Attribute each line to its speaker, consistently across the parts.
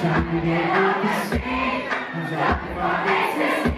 Speaker 1: shining on the street, that one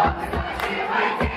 Speaker 1: Rock.